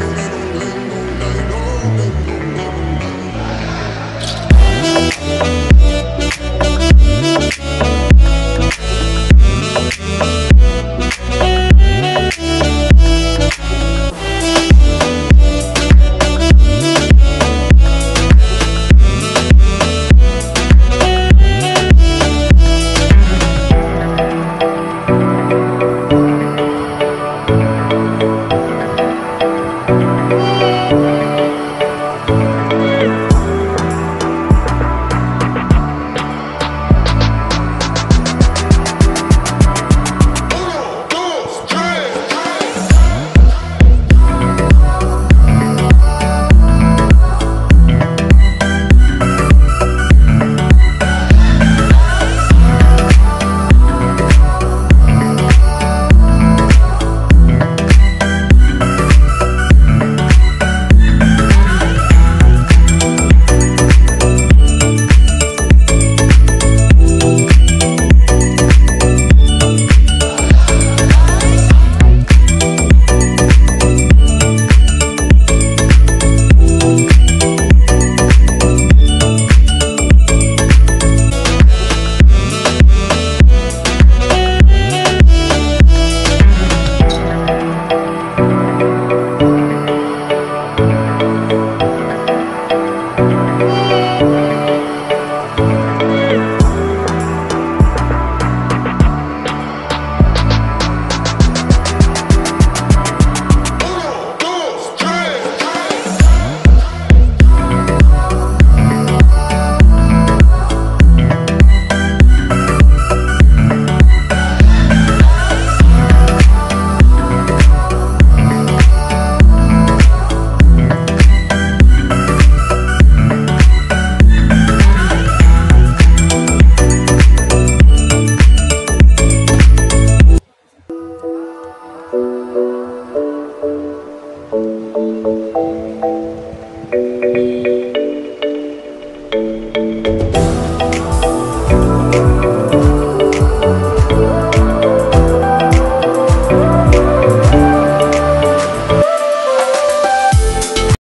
you.